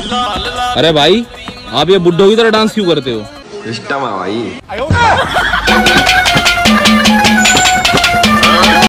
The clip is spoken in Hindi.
अरे भाई आप ये बुड्ढों की तरह डांस क्यों करते हो? भाई।